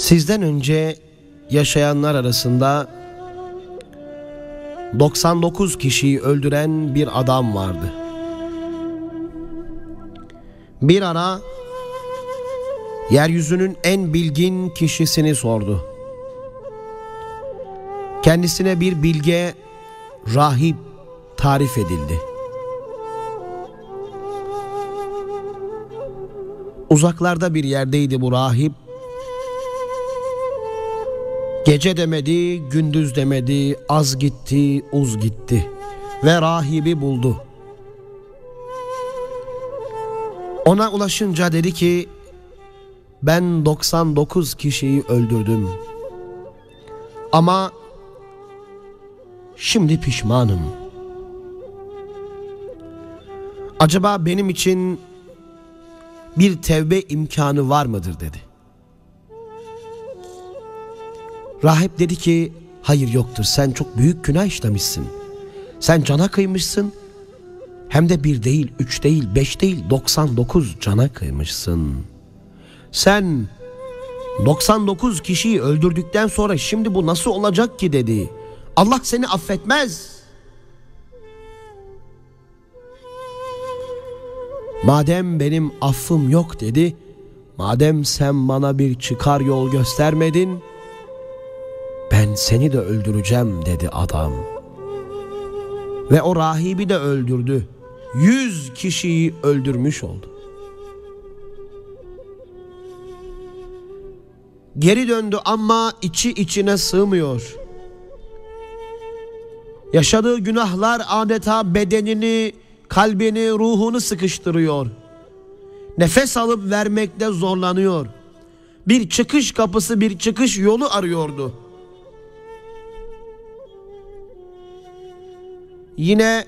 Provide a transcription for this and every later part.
Sizden önce yaşayanlar arasında 99 kişiyi öldüren bir adam vardı. Bir ara yeryüzünün en bilgin kişisini sordu. Kendisine bir bilge rahip tarif edildi. Uzaklarda bir yerdeydi bu rahip. Gece demedi, gündüz demedi, az gitti, uz gitti ve rahibi buldu. Ona ulaşınca dedi ki ben 99 kişiyi öldürdüm. Ama şimdi pişmanım. Acaba benim için bir tevbe imkanı var mıdır dedi. Rahip dedi ki hayır yoktur sen çok büyük günah işlemişsin. Sen cana kıymışsın hem de bir değil, üç değil, beş değil, 99 cana kıymışsın. Sen 99 kişiyi öldürdükten sonra şimdi bu nasıl olacak ki dedi. Allah seni affetmez. Madem benim affım yok dedi. Madem sen bana bir çıkar yol göstermedin. Ben seni de öldüreceğim dedi adam. Ve o rahibi de öldürdü. Yüz kişiyi öldürmüş oldu. Geri döndü ama içi içine sığmıyor. Yaşadığı günahlar adeta bedenini, kalbini, ruhunu sıkıştırıyor. Nefes alıp vermekte zorlanıyor. Bir çıkış kapısı, bir çıkış yolu arıyordu. Yine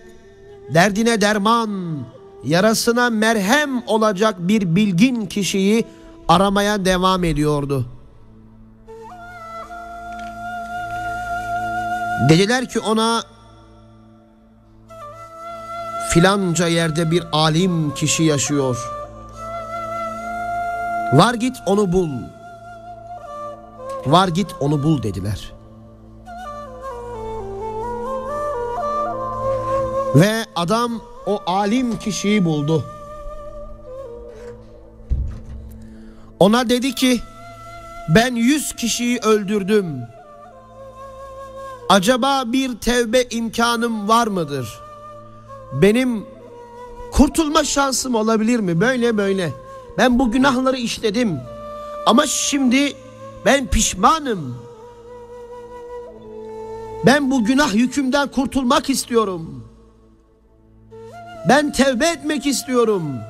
derdine derman, yarasına merhem olacak bir bilgin kişiyi aramaya devam ediyordu. Dediler ki ona filanca yerde bir alim kişi yaşıyor. Var git onu bul. Var git onu bul dediler. Ve adam o alim kişiyi buldu. Ona dedi ki ben yüz kişiyi öldürdüm. Acaba bir tevbe imkanım var mıdır? Benim kurtulma şansım olabilir mi? Böyle böyle. Ben bu günahları işledim. Ama şimdi ben pişmanım. Ben bu günah yükümden kurtulmak istiyorum. Ben tevbe etmek istiyorum.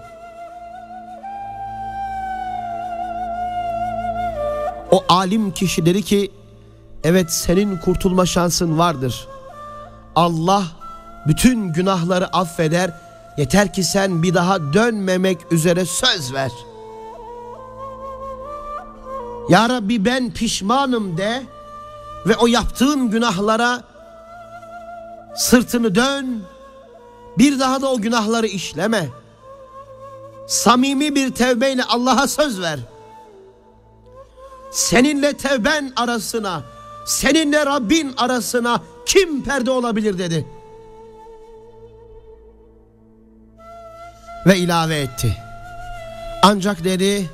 O alim kişi dedi ki evet senin kurtulma şansın vardır. Allah bütün günahları affeder. Yeter ki sen bir daha dönmemek üzere söz ver. Ya Rabbi ben pişmanım de ve o yaptığın günahlara sırtını dön. Bir daha da o günahları işleme. Samimi bir tevbeyle Allah'a söz ver. Seninle tevben arasına, seninle Rabbin arasına kim perde olabilir dedi. Ve ilave etti. Ancak dedi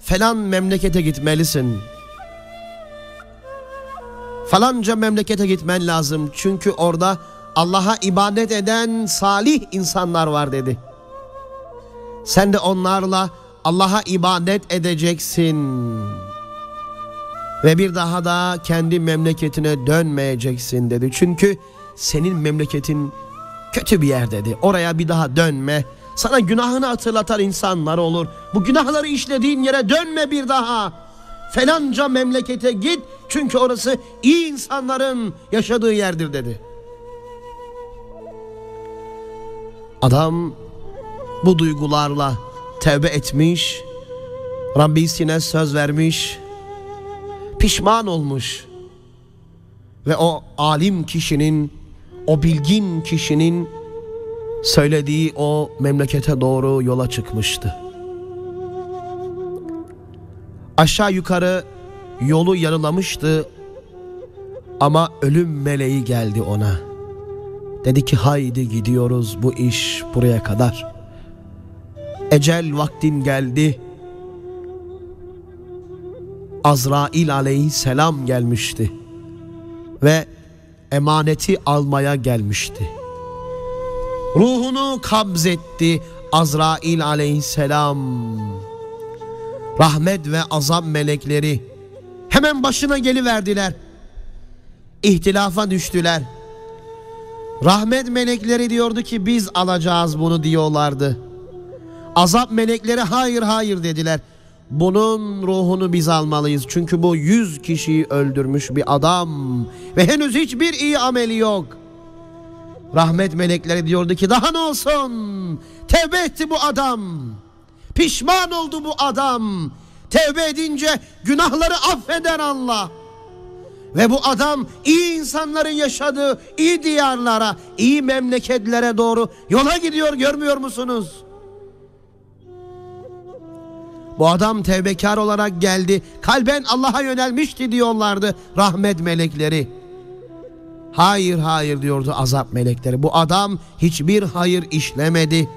falan memlekete gitmelisin. Falanca memlekete gitmen lazım. Çünkü orada Allah'a ibadet eden salih insanlar var dedi. Sen de onlarla Allah'a ibadet edeceksin. Ve bir daha da kendi memleketine dönmeyeceksin dedi. Çünkü senin memleketin kötü bir yer dedi. Oraya bir daha dönme. Sana günahını hatırlatan insanlar olur. Bu günahları işlediğin yere dönme bir daha. Felanca memlekete git çünkü orası iyi insanların yaşadığı yerdir dedi. Adam bu duygularla tevbe etmiş, Rabbisine söz vermiş, pişman olmuş ve o alim kişinin, o bilgin kişinin söylediği o memlekete doğru yola çıkmıştı. Aşağı yukarı yolu yarılamıştı ama ölüm meleği geldi ona. Dedi ki haydi gidiyoruz bu iş buraya kadar. Ecel vaktin geldi. Azrail aleyhisselam gelmişti. Ve emaneti almaya gelmişti. Ruhunu kabzetti Azrail aleyhisselam. Rahmet ve azam melekleri hemen başına geliverdiler. İhtilafa düştüler. Rahmet melekleri diyordu ki biz alacağız bunu diyorlardı. Azap melekleri hayır hayır dediler. Bunun ruhunu biz almalıyız. Çünkü bu yüz kişiyi öldürmüş bir adam. Ve henüz hiçbir iyi ameli yok. Rahmet melekleri diyordu ki daha ne olsun? Tevbe etti bu adam. Pişman oldu bu adam. Tevbe edince günahları affeder Allah. Ve bu adam iyi insanların yaşadığı iyi diyarlara, iyi memleketlere doğru yola gidiyor görmüyor musunuz? Bu adam tevbekar olarak geldi. Kalben Allah'a yönelmişti diyorlardı rahmet melekleri. Hayır hayır diyordu azap melekleri. Bu adam hiçbir hayır işlemedi.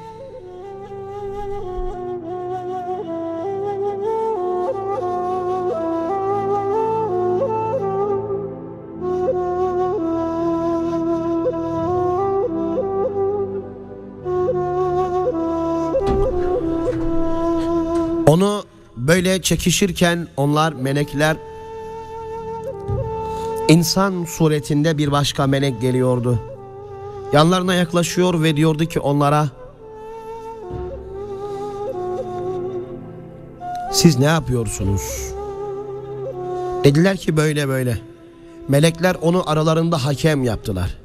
Onu böyle çekişirken onlar melekler insan suretinde bir başka melek geliyordu. Yanlarına yaklaşıyor ve diyordu ki onlara Siz ne yapıyorsunuz? Dediler ki böyle böyle. Melekler onu aralarında hakem yaptılar.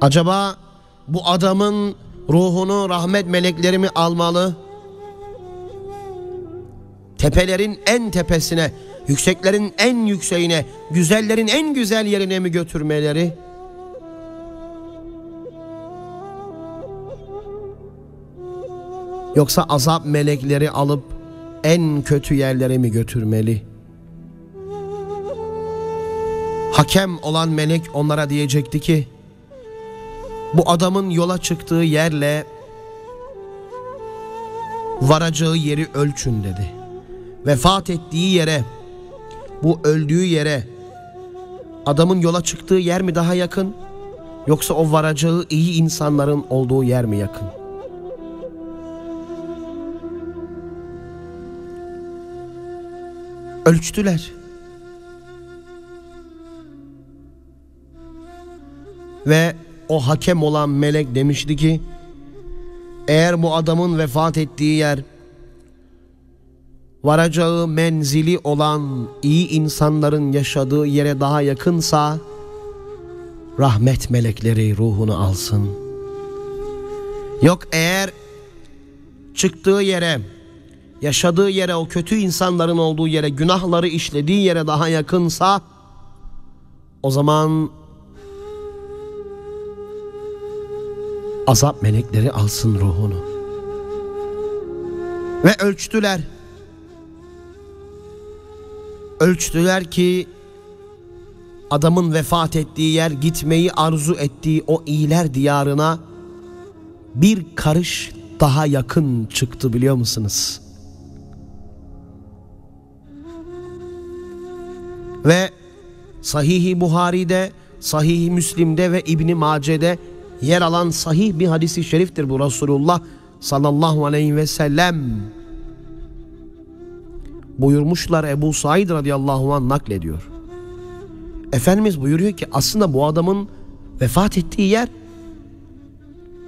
Acaba bu adamın ruhunu rahmet melekleri mi almalı? Tepelerin en tepesine, yükseklerin en yükseğine, güzellerin en güzel yerine mi götürmeleri? Yoksa azap melekleri alıp en kötü yerlere mi götürmeli? Hakem olan melek onlara diyecekti ki bu adamın yola çıktığı yerle varacağı yeri ölçün dedi. Vefat ettiği yere, bu öldüğü yere adamın yola çıktığı yer mi daha yakın yoksa o varacağı iyi insanların olduğu yer mi yakın? Ölçtüler. Ve o hakem olan melek demişti ki eğer bu adamın vefat ettiği yer varacağı menzili olan iyi insanların yaşadığı yere daha yakınsa rahmet melekleri ruhunu alsın. Yok eğer çıktığı yere yaşadığı yere o kötü insanların olduğu yere günahları işlediği yere daha yakınsa o zaman azap melekleri alsın ruhunu. Ve ölçtüler. Ölçtüler ki adamın vefat ettiği yer gitmeyi arzu ettiği o iyiler diyarına bir karış daha yakın çıktı biliyor musunuz? Ve Sahih-i Buhari'de, Sahih-i Müslim'de ve İbni Mace'de yer alan sahih bir hadisi şeriftir bu Resulullah sallallahu aleyhi ve sellem. Buyurmuşlar Ebu Said radıyallahu anh naklediyor. Efendimiz buyuruyor ki aslında bu adamın vefat ettiği yer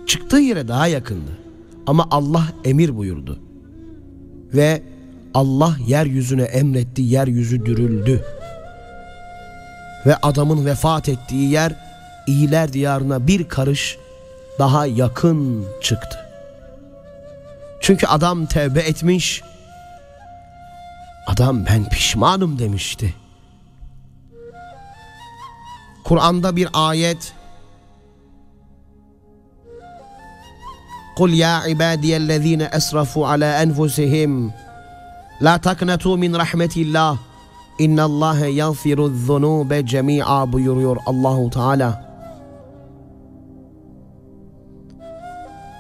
çıktığı yere daha yakındı. Ama Allah emir buyurdu. Ve Allah yeryüzüne emretti, yeryüzü dürüldü. Ve adamın vefat ettiği yer iyiler diyarına bir karış daha yakın çıktı. Çünkü adam tevbe etmiş. Adam ben pişmanım demişti. Kur'an'da bir ayet قل يا عبادي الذين أسرفوا على أنفسهم لا تقنطوا من رحمة الله إن الله يغفر الذنوب جميعا buyuruyor Allahu Teala.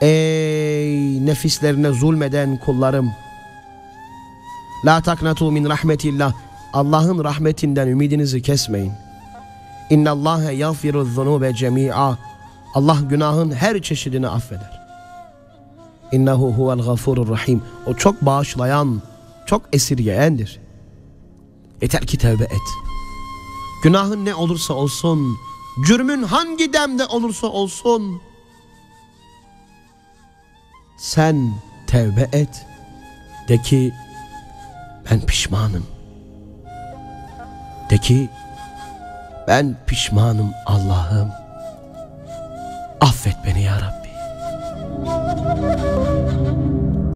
Ey nefislerine zulmeden kullarım. La taknatu min rahmetillah. Allah'ın rahmetinden ümidinizi kesmeyin. İnna Allah yaghfiru zunube cemi'a. Allah günahın her çeşidini affeder. İnnehu huvel gafurur rahim. O çok bağışlayan, çok esirgeyendir. Yeter ki tevbe et. Günahın ne olursa olsun, cürmün hangi demde olursa olsun, sen tevbe et. De ki ben pişmanım. De ki ben pişmanım Allah'ım. Affet beni ya Rabbi.